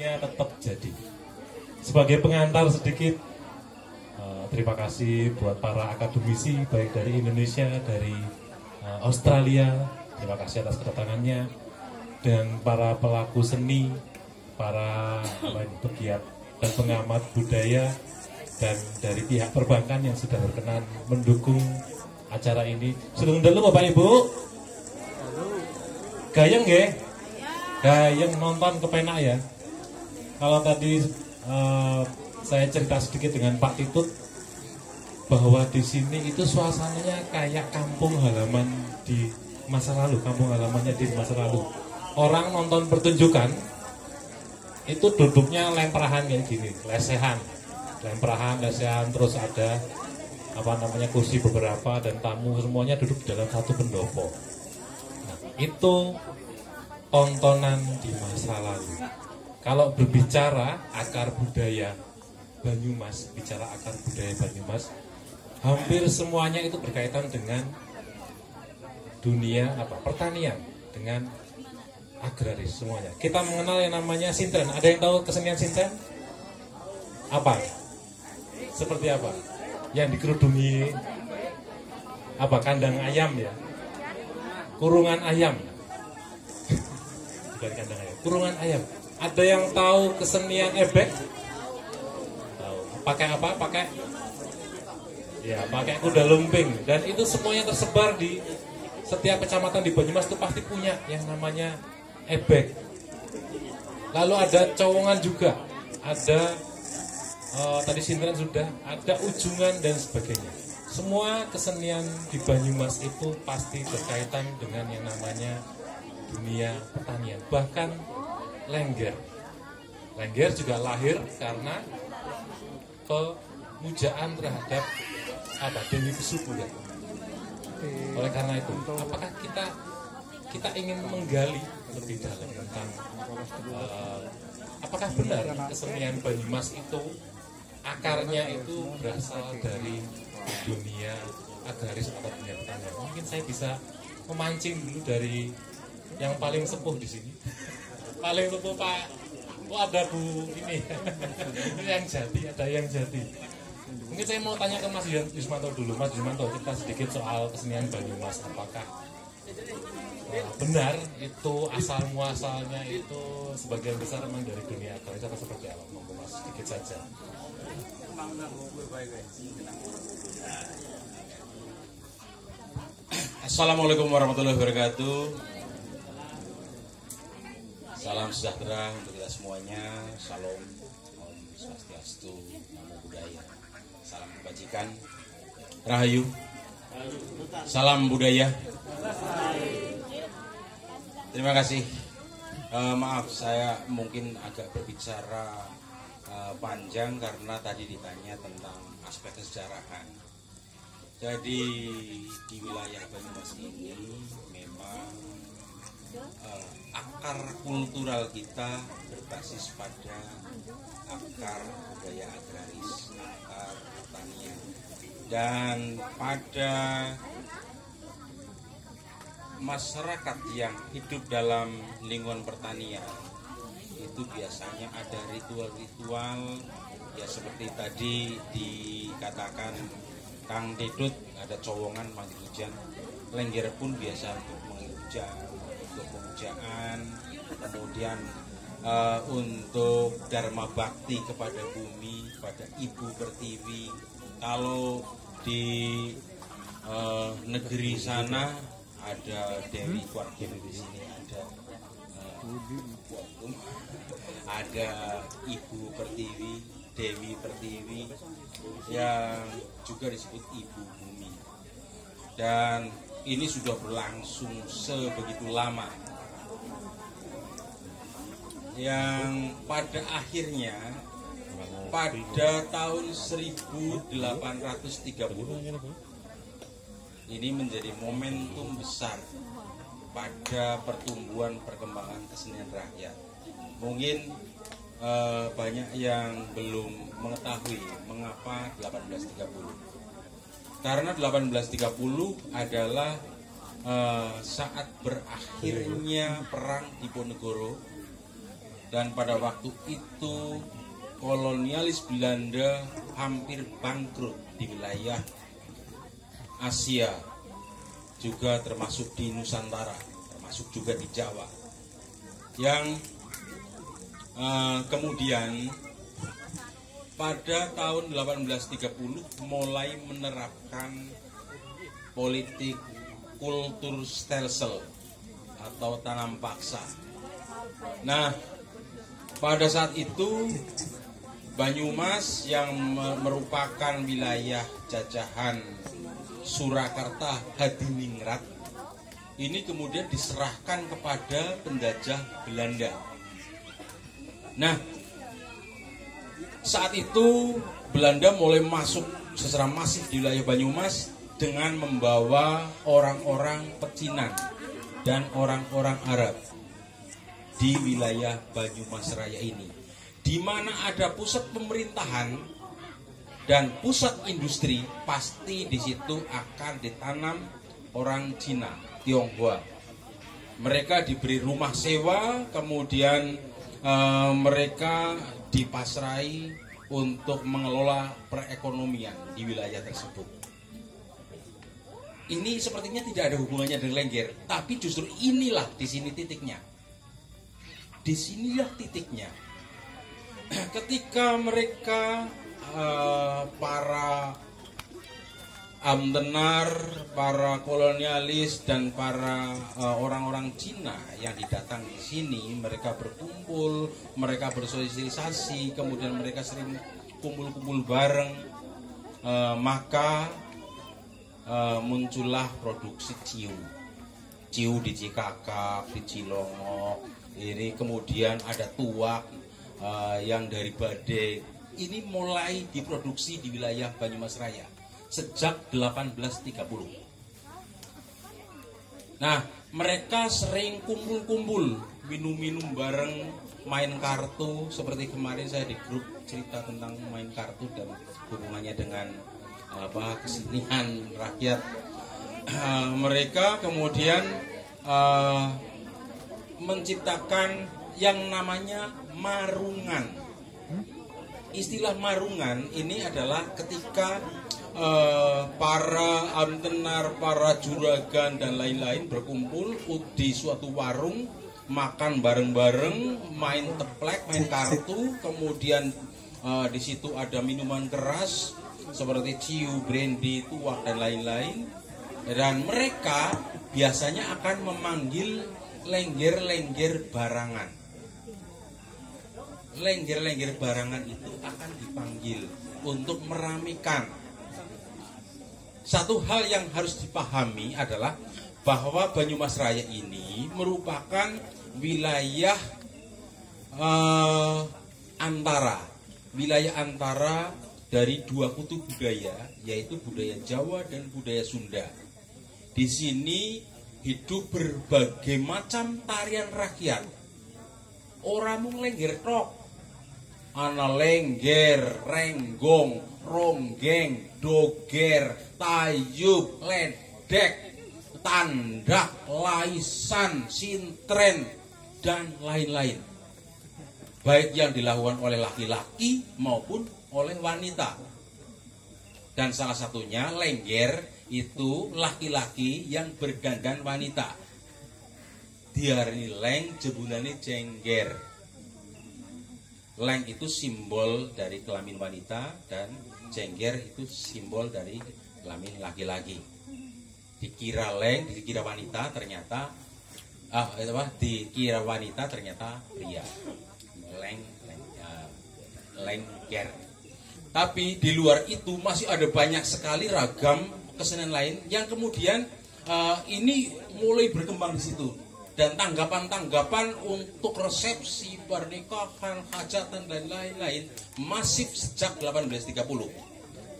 musiknya tetap jadi. Sebagai pengantar sedikit, uh, terima kasih buat para akademisi baik dari Indonesia, dari uh, Australia, terima kasih atas kedatangannya dan para pelaku seni, para pegiat dan pengamat budaya dan dari pihak perbankan yang sudah berkenan mendukung acara ini. Sudah dulu Bapak Ibu? Gayeng ya? Gayeng nonton kepenak ya. Kalau tadi uh, saya cerita sedikit dengan Pak Titut bahwa di sini itu suasananya kayak kampung halaman di masa lalu, kampung halamannya di masa lalu. Orang nonton pertunjukan itu duduknya lemprahan kayak gini, lesehan, lemprahan, lesehan, terus ada apa namanya kursi beberapa dan tamu semuanya duduk dalam satu pendopo. Nah, itu tontonan di masa lalu. Kalau berbicara akar budaya Banyumas, bicara akar budaya Banyumas, hampir semuanya itu berkaitan dengan dunia apa pertanian, dengan agraris semuanya. Kita mengenal yang namanya sinten. Ada yang tahu kesenian sinten? Apa? Seperti apa? Yang dikerudungi apa kandang ayam ya? Kurungan ayam. Bukan kandang ayam, kurungan ayam. Ada yang tahu kesenian ebek? Tahu. Pakai apa? Pakai Ya, pakai kuda lumping dan itu semuanya tersebar di setiap kecamatan di Banyumas itu pasti punya yang namanya ebek. Lalu ada cowongan juga, ada uh, tadi sinteran sudah, ada ujungan dan sebagainya. Semua kesenian di Banyumas itu pasti berkaitan dengan yang namanya dunia pertanian. Bahkan lengger. Lengger juga lahir karena pemujaan terhadap apa Dewi Kesubu ya. Oleh karena itu, apakah kita kita ingin menggali lebih dalam tentang uh, apakah benar kesenian Banyumas itu akarnya itu berasal dari dunia agraris atau dunia pertanian? Mungkin saya bisa memancing dulu dari yang paling sepuh di sini. Paling sepuh Pak. Oh ada Bu ini. yang jadi, ada yang jadi. Mungkin saya mau tanya ke Mas Yusmanto dulu. Mas Yusmanto, kita sedikit soal kesenian Banyumas. Apakah uh, benar itu asal muasalnya itu sebagian besar memang dari dunia agraris atau seperti apa? Monggo Mas, sedikit saja. Assalamualaikum warahmatullahi wabarakatuh. Salam sejahtera untuk kita semuanya. Salam Om Swastiastu, Namo Buddhaya. Salam kebajikan. Rahayu. Salam budaya. Terima kasih. Eh, maaf saya mungkin agak berbicara eh, panjang karena tadi ditanya tentang aspek kesejarahan. Jadi di wilayah Banyumas ini memang eh, akar kultural kita berbasis pada akar budaya agraris, akar pertanian. Dan pada masyarakat yang hidup dalam lingkungan pertanian itu biasanya ada ritual-ritual ya seperti tadi dikatakan Kang Tidut ada cowongan manggil hujan lengger pun biasa untuk manggil pemujaan kemudian eh, untuk dharma bakti kepada bumi pada ibu pertiwi. Kalau di eh, negeri sana ada Dewi Kuargim di sini ada eh, ada Ibu Pertiwi Dewi Pertiwi yang juga disebut Ibu Bumi. Dan ini sudah berlangsung sebegitu lama yang pada akhirnya pada tahun 1830 ini menjadi momentum besar pada pertumbuhan perkembangan kesenian rakyat. Mungkin eh, banyak yang belum mengetahui mengapa 1830. Karena 1830 adalah eh, saat berakhirnya perang Diponegoro dan pada waktu itu kolonialis Belanda hampir bangkrut di wilayah Asia juga termasuk di Nusantara termasuk juga di Jawa yang uh, kemudian pada tahun 1830 mulai menerapkan politik kultur stelsel atau tanam paksa. Nah, pada saat itu Banyumas yang merupakan wilayah jajahan Surakarta Hadiningrat ini kemudian diserahkan kepada penjajah Belanda. Nah, saat itu Belanda mulai masuk secara masif di wilayah Banyumas dengan membawa orang-orang pecinan dan orang-orang Arab di wilayah Banyumas Raya ini. Di mana ada pusat pemerintahan dan pusat industri pasti di situ akan ditanam orang Cina Tionghoa. Mereka diberi rumah sewa kemudian e, mereka dipasrai untuk mengelola perekonomian di wilayah tersebut ini sepertinya tidak ada hubungannya dengan lengger tapi justru inilah di sini titiknya. Di sinilah titiknya. Ketika mereka uh, para amtenar, para kolonialis dan para eh, orang-orang uh, Cina yang didatang di sini, mereka berkumpul, mereka bersosialisasi, kemudian mereka sering kumpul-kumpul bareng, uh, maka uh, muncullah produksi ciu, ciu di Cikakak, di Cilongok, ini kemudian ada tuak uh, yang dari badai ini mulai diproduksi di wilayah Banyumas Raya sejak 1830 nah mereka sering kumpul-kumpul minum-minum bareng main kartu. Seperti kemarin saya di grup cerita tentang main kartu dan hubungannya dengan apa kesenian rakyat uh, mereka kemudian uh, menciptakan yang namanya marungan. Istilah marungan ini adalah ketika uh, para antenar, para juragan dan lain-lain berkumpul di suatu warung, makan bareng-bareng, main teplek, main kartu, kemudian uh, di situ ada minuman keras seperti ciu, brandy, tuak dan lain-lain. Dan mereka biasanya akan memanggil lengger-lengger barangan. Lengger-lengger barangan itu akan dipanggil untuk meramikan. Satu hal yang harus dipahami adalah bahwa Banyumas Raya ini merupakan wilayah uh, antara wilayah antara dari dua kutub budaya yaitu budaya Jawa dan budaya Sunda. Di sini hidup berbagai macam tarian rakyat. Orang mung lengger tok. Ana lengger, renggong, ronggeng, doger, tayub, ledek, tandak, laisan, sintren, dan lain-lain. Baik yang dilakukan oleh laki-laki maupun oleh wanita. Dan salah satunya lengger itu laki-laki yang berdandan wanita. Diarani leng, jebulane jengger. Leng itu simbol dari kelamin wanita dan jengger itu simbol dari kelamin laki-laki. Dikira leng, dikira wanita ternyata ah apa? Dikira wanita ternyata pria. Leng, leng, uh, lengger. Tapi di luar itu masih ada banyak sekali ragam kesenian lain yang kemudian uh, ini mulai berkembang di situ. Dan tanggapan-tanggapan untuk resepsi pernikahan hajatan dan lain-lain masif sejak 1830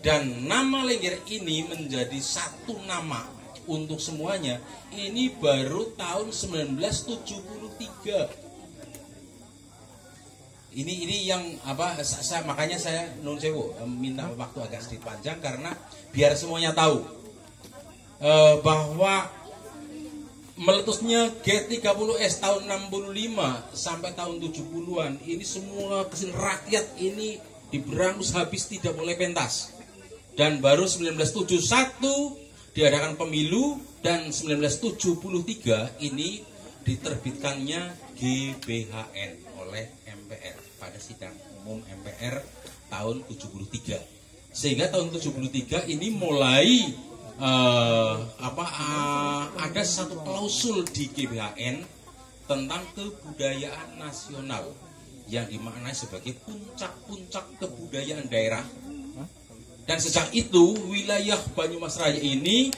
dan nama Lengger ini menjadi satu nama untuk semuanya. Ini baru tahun 1973 ini ini yang apa saya makanya saya nun sewu minta waktu agak sedikit panjang karena biar semuanya tahu e, bahwa meletusnya G30S tahun 65 sampai tahun 70-an ini semua mesin rakyat ini diberangus habis tidak boleh pentas. Dan baru 1971 diadakan pemilu dan 1973 ini diterbitkannya GBHN oleh MPR pada sidang umum MPR tahun 73 sehingga tahun 73 ini mulai uh, apa uh, ada satu klausul di GBHN tentang kebudayaan nasional yang dimaknai sebagai puncak-puncak kebudayaan daerah. Dan sejak itu wilayah Banyumas Raya ini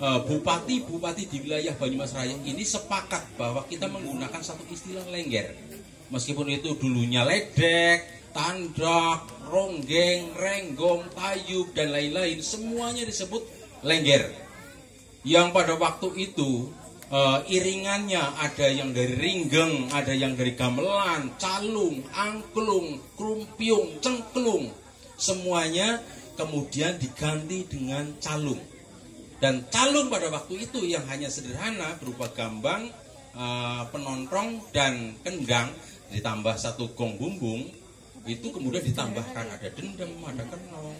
bupati-bupati di wilayah Banyumas Raya ini sepakat bahwa kita menggunakan satu istilah lengger. Meskipun itu dulunya ledek, tandak, ronggeng, renggong, tayub dan lain-lain semuanya disebut lengger yang pada waktu itu uh, iringannya ada yang dari ringgeng, ada yang dari gamelan, calung, angklung, krumpiung, cengklung. Semuanya kemudian diganti dengan calung. Dan calung pada waktu itu yang hanya sederhana berupa gambang, uh, penontrong dan kendang ditambah satu gong bumbung itu kemudian ditambahkan ada dendam, ada kenong,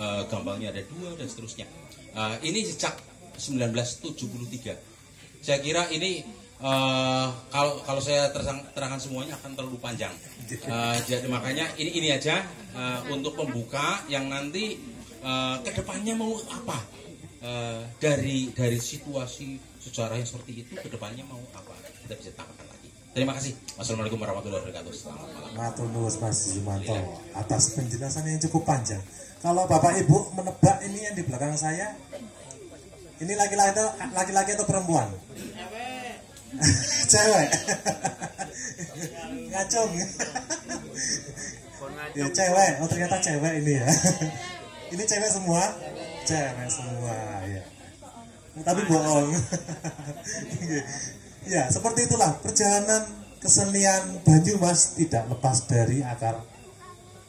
uh, gambangnya ada dua dan seterusnya. Uh, ini sejak 1973. Saya kira ini uh, kalau kalau saya terang, terangkan semuanya akan terlalu panjang. Uh, jadi makanya ini ini aja uh, untuk pembuka yang nanti uh, ke depannya mau apa uh, dari dari situasi sejarah yang seperti itu ke depannya mau apa kita bisa tangkapkan lagi. Terima kasih. Wassalamualaikum warahmatullahi wabarakatuh. Selamat malam. Mas Jumanto atas penjelasan yang cukup panjang. Kalau Bapak Ibu menebak ini yang di belakang saya, ini laki-laki atau laki-laki atau perempuan? Cewek. Ngacung. ya cewek. Oh ternyata cewek ini ya. ini cewek semua? Cewek semua ya. Tapi bohong. ya seperti itulah perjalanan kesenian Banyumas tidak lepas dari akar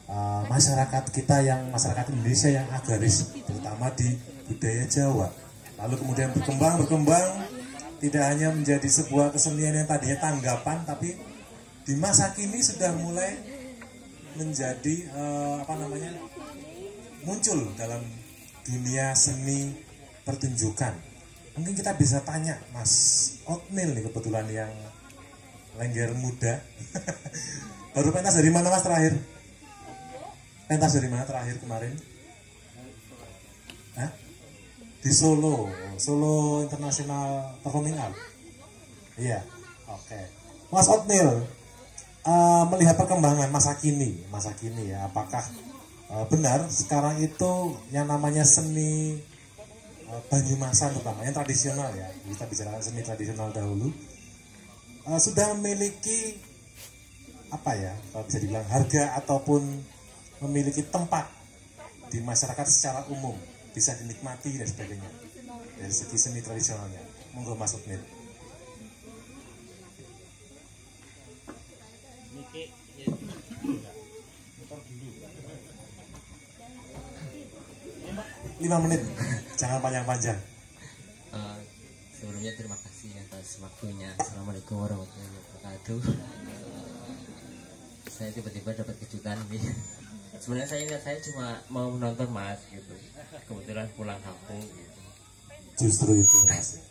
uh, masyarakat kita yang masyarakat Indonesia yang agraris terutama di budaya Jawa lalu kemudian berkembang berkembang tidak hanya menjadi sebuah kesenian yang tadinya tanggapan tapi di masa kini sudah mulai menjadi uh, apa namanya muncul dalam dunia seni pertunjukan mungkin kita bisa tanya Mas Otnil nih kebetulan yang lengger muda baru pentas dari mana Mas terakhir pentas dari mana terakhir kemarin? Hah? Di Solo, Solo International Performing Art. Iya, oke. Okay. Mas Otnil, uh, melihat perkembangan masa kini, masa kini ya, apakah uh, benar sekarang itu yang namanya seni uh, Banyumasan terutama yang tradisional ya, kita bicara seni tradisional dahulu, uh, sudah memiliki apa ya, kalau bisa dibilang harga ataupun memiliki tempat di masyarakat secara umum. Bisa dinikmati dan sebagainya dari segi seni tradisionalnya. Monggo masuk nih lima menit. Jangan panjang-panjang. Uh, sebelumnya terima kasih atas waktunya. Assalamualaikum warahmatullahi wabarakatuh. Saya tiba-tiba dapat kejutan nih sebenarnya saya ingat saya cuma mau menonton mas gitu. Kebetulan pulang kampung gitu. Justru itu mas.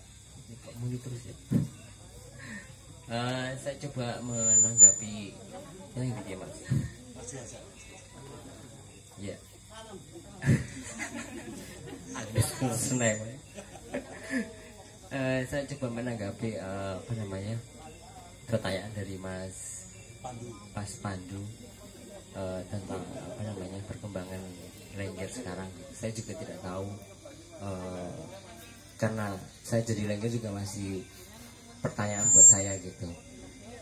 Kok muni terus ya? Uh, saya coba menanggapi yang ini mas. Ya seneng. Uh, saya coba menanggapi uh, apa namanya pertanyaan dari mas Pandu. Pas Pandu uh, tentang apa namanya perkembangan Ranger sekarang. Saya juga tidak tahu uh, karena saya jadi Ranger juga masih pertanyaan buat saya gitu.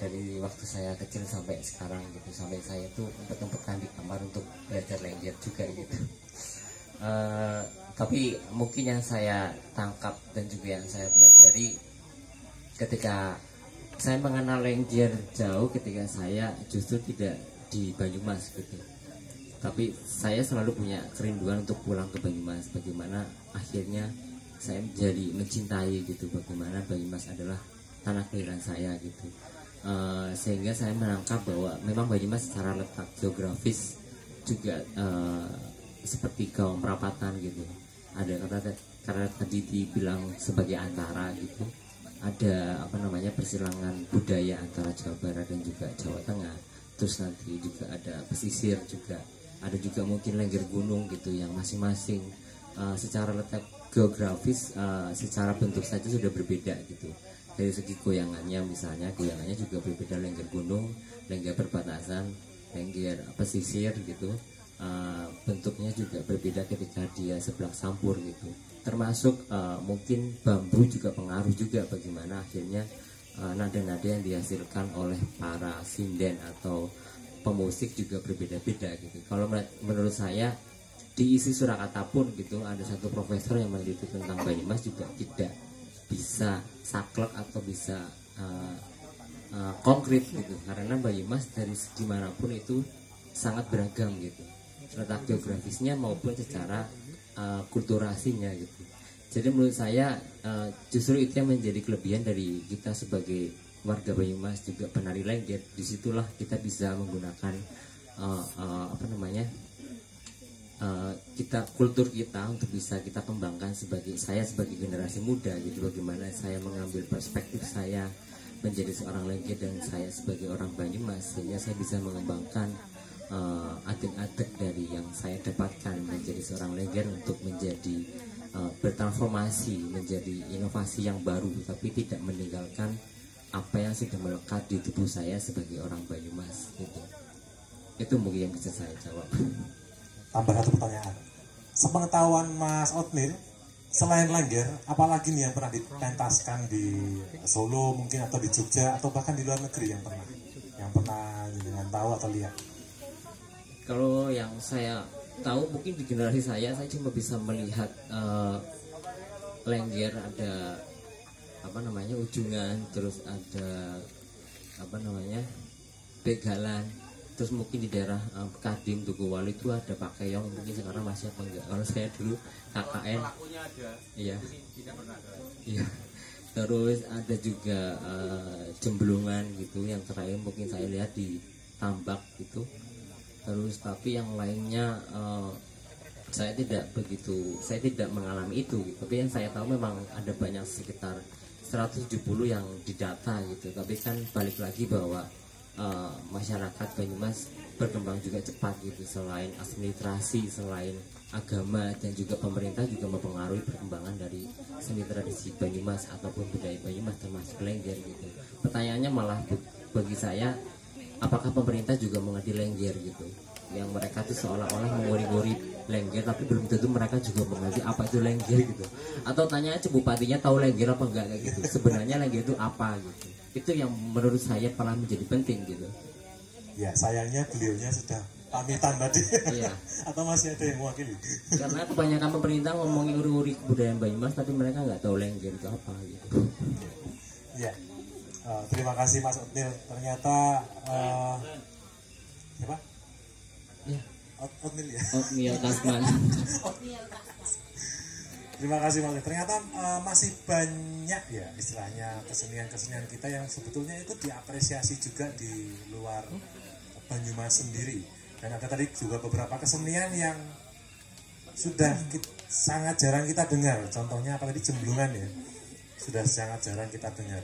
Dari waktu saya kecil sampai sekarang gitu. Sampai saya tuh umpet-umpetan di kamar untuk belajar Ranger juga gitu uh, tapi mungkin yang saya tangkap dan juga yang saya pelajari ketika saya mengenal Ranger jauh ketika saya justru tidak di Banyumas gitu. Tapi saya selalu punya kerinduan untuk pulang ke Banyumas. Bagaimana akhirnya saya jadi mencintai gitu bagaimana Banyumas adalah tanah kelahiran saya gitu. Uh, sehingga saya menangkap bahwa memang Banyumas secara letak geografis juga uh, seperti kaum perapatan gitu. Ada kata karena tadi dibilang sebagai antara gitu ada apa namanya persilangan budaya antara Jawa Barat dan juga Jawa Tengah. Terus nanti juga ada pesisir juga. Ada juga mungkin lengger gunung gitu yang masing-masing uh, secara letak geografis uh, secara bentuk saja sudah berbeda gitu. Dari segi goyangannya misalnya goyangannya juga berbeda. Lengger gunung lengger perbatasan lengger pesisir gitu uh, bentuknya juga berbeda ketika dia sebelah sampur gitu. Termasuk uh, mungkin bambu juga pengaruh juga bagaimana akhirnya nada-nada uh, yang dihasilkan oleh para sinden atau pemusik juga berbeda-beda gitu. Kalau menurut saya diisi Surakarta pun gitu ada satu profesor yang meneliti tentang Banyumas juga tidak bisa saklek atau bisa uh, uh, konkret gitu. Karena Banyumas dari segi mana pun itu sangat beragam gitu letak geografisnya maupun secara uh, kulturasinya gitu. Jadi menurut saya uh, justru itu yang menjadi kelebihan dari kita sebagai warga Banyumas juga penari lengger di situlah kita bisa menggunakan uh, uh, apa namanya uh, kita kultur kita untuk bisa kita kembangkan sebagai saya sebagai generasi muda gitu. Bagaimana saya mengambil perspektif saya menjadi seorang lengger dan saya sebagai orang Banyumas sehingga saya bisa mengembangkan uh, adik-adik dari yang saya dapatkan menjadi seorang lengger untuk menjadi uh, bertransformasi menjadi inovasi yang baru tapi tidak meninggalkan apa yang sudah melekat di tubuh saya sebagai orang Banyumas gitu. Itu mungkin yang bisa saya jawab. Tambah satu pertanyaan. Sepengetahuan Mas Otnil selain Langger apalagi nih yang pernah dipentaskan di Solo mungkin atau di Jogja atau bahkan di luar negeri yang pernah yang pernah dengan tahu atau lihat kalau yang saya tahu mungkin di generasi saya saya cuma bisa melihat uh, Lengger ada apa namanya ujungan terus ada apa namanya begalan. Terus mungkin di daerah um, Kading Tugu Wali itu ada pakaian mungkin sekarang masih apa enggak. Kalau saya dulu KKN iya. iya. Terus ada juga uh, jemblungan gitu yang terakhir mungkin saya lihat di tambak gitu terus tapi yang lainnya uh, saya tidak begitu saya tidak mengalami itu gitu. tapi yang saya tahu memang ada banyak sekitar 170 yang didata gitu. Tapi kan balik lagi bahwa uh, masyarakat Banyumas berkembang juga cepat gitu. Selain administrasi selain agama dan juga pemerintah juga mempengaruhi perkembangan dari seni tradisi Banyumas ataupun budaya Banyumas termasuk lengger gitu. Pertanyaannya malah bagi saya apakah pemerintah juga mengerti lengger gitu? Yang mereka tuh seolah-olah menguri-nguri lengger tapi belum tentu mereka juga mengerti apa itu lengger gitu. Atau tanya aja bupatinya tahu lengger apa enggak gitu. Sebenarnya lengger itu apa gitu. Itu yang menurut saya pernah menjadi penting gitu. Ya sayangnya beliaunya sudah pamitan tadi. Iya. atau masih ada yang mewakili? Karena kebanyakan pemerintah ngomongin uri-uri kebudayaan Banyumas tapi mereka nggak tahu lengger itu apa gitu. Ya uh, terima kasih Mas Otnil ternyata uh, siapa ya Otnil ya Otnil Tasman Terima kasih Mas. Ternyata uh, masih banyak ya istilahnya kesenian-kesenian kita yang sebetulnya itu diapresiasi juga di luar Banyumas sendiri. Dan ada tadi juga beberapa kesenian yang sudah kita, sangat jarang kita dengar. Contohnya apa tadi jemblungan ya. Sudah sangat jarang kita dengar.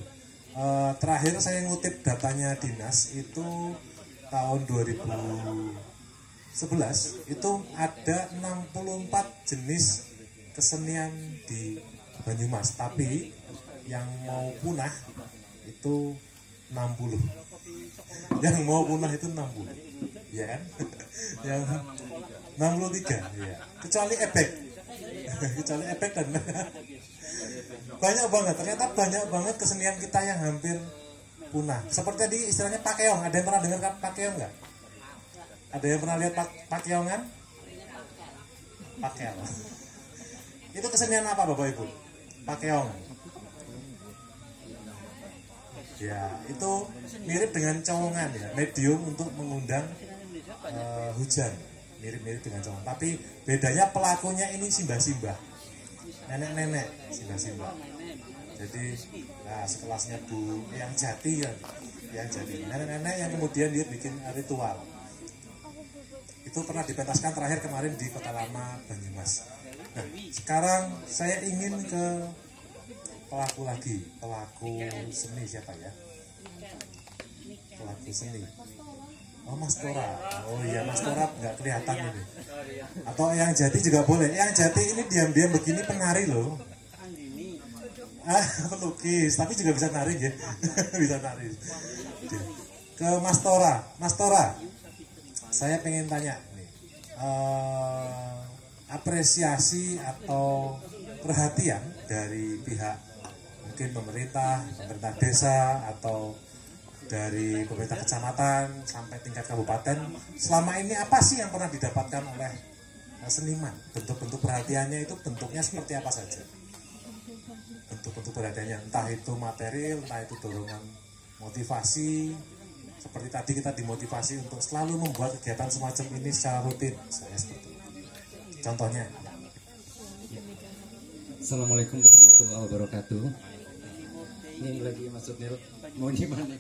Uh, terakhir saya ngutip datanya dinas itu tahun 2011 itu ada 64 jenis kesenian di Banyumas. Tapi yang mau punah itu 60 yang mau punah itu 60 ya kan? Yang 63 ya. Kecuali efek kecuali efek dan banyak banget ternyata banyak banget kesenian kita yang hampir punah seperti tadi istilahnya pakeong ada yang pernah dengar pakeong nggak ada yang pernah lihat pak pakeongan pakeong itu kesenian apa Bapak Ibu? Pakeong. Ya, itu mirip dengan cowongan ya, medium untuk mengundang uh, hujan. Mirip-mirip dengan cowongan. Tapi bedanya pelakunya ini simbah-simbah. Nenek-nenek simba-simba jadi nah sekelasnya Bu yang jati kan yang jati. Nenek-nenek yang kemudian dia bikin ritual. Itu pernah dipentaskan terakhir kemarin di Kota Lama Banyumas. Nah sekarang saya ingin ke pelaku lagi. Pelaku seni siapa ya? Pelaku seni Oh Mas Tora, oh iya Mas Tora nggak kelihatan ini. Atau yang jadi juga boleh. Yang jadi ini diam-diam begini penari loh. Ah pelukis, tapi juga bisa nari ya, bisa nari. Ke Mas Tora, Mas Tora, saya pengen tanya nih, eh, apresiasi atau perhatian dari pihak mungkin pemerintah, pemerintah desa atau dari pemerintah kecamatan sampai tingkat kabupaten. Selama ini apa sih yang pernah didapatkan oleh eh, seniman? Bentuk-bentuk perhatiannya itu bentuknya seperti apa saja? Bentuk-bentuk perhatiannya entah itu material entah itu dorongan motivasi. Seperti tadi kita dimotivasi untuk selalu membuat kegiatan semacam ini secara rutin. Saya seperti itu. Contohnya Assalamualaikum warahmatullahi wabarakatuh. Ini lagi maksudnya mau di mana?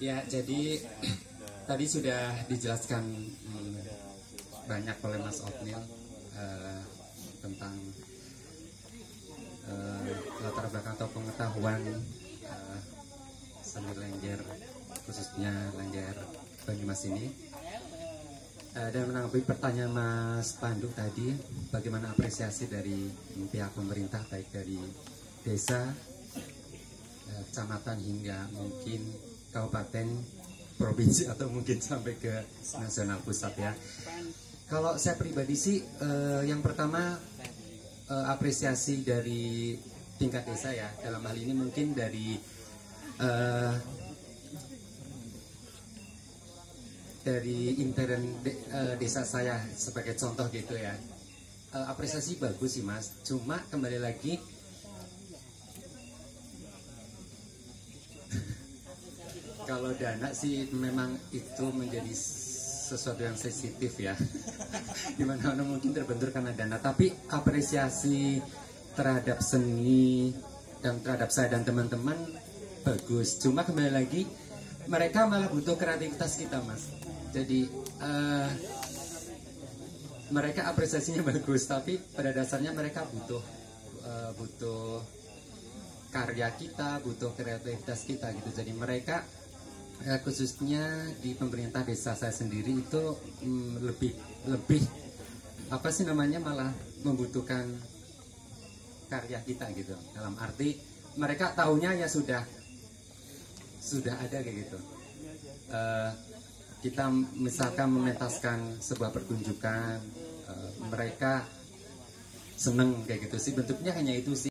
Ya, jadi tadi sudah dijelaskan hmm, banyak oleh Mas Otnil eh, tentang eh, latar belakang atau pengetahuan eh, seni lengger khususnya lengger Banyumas ini. Eh, dan menanggapi pertanyaan Mas Pandu tadi, bagaimana apresiasi dari pihak pemerintah baik dari desa, kecamatan hingga mungkin kabupaten, provinsi atau mungkin sampai ke nasional pusat ya. Kalau saya pribadi sih, eh, yang pertama eh, apresiasi dari tingkat desa ya, dalam hal ini mungkin dari eh, dari intern de- eh, desa saya sebagai contoh gitu ya. Eh, apresiasi bagus sih mas. Cuma kembali lagi kalau dana sih memang itu menjadi sesuatu yang sensitif ya. Di mana mana mungkin terbentur karena dana. Tapi apresiasi terhadap seni dan terhadap saya dan teman-teman bagus. Cuma kembali lagi mereka malah butuh kreativitas kita mas. Jadi eh, mereka apresiasinya bagus tapi pada dasarnya mereka butuh eh, butuh karya kita butuh kreativitas kita gitu. Jadi mereka eh, khususnya di pemerintah desa saya sendiri itu mm, lebih lebih apa sih namanya malah membutuhkan karya kita gitu. Dalam arti mereka taunya ya sudah sudah ada kayak gitu. Eh, kita misalkan mementaskan sebuah pertunjukan eh, mereka seneng kayak gitu sih. Bentuknya hanya itu sih